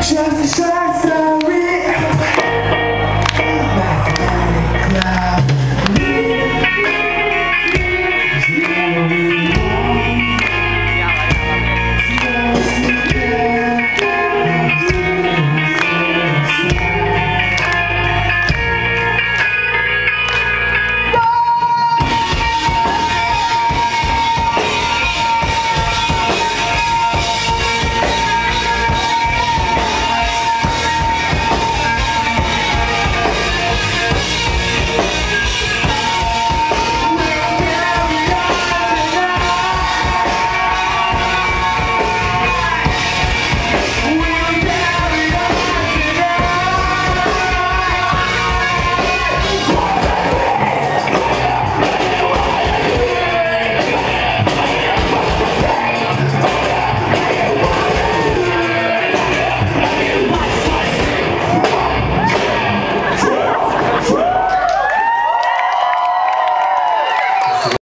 Just a short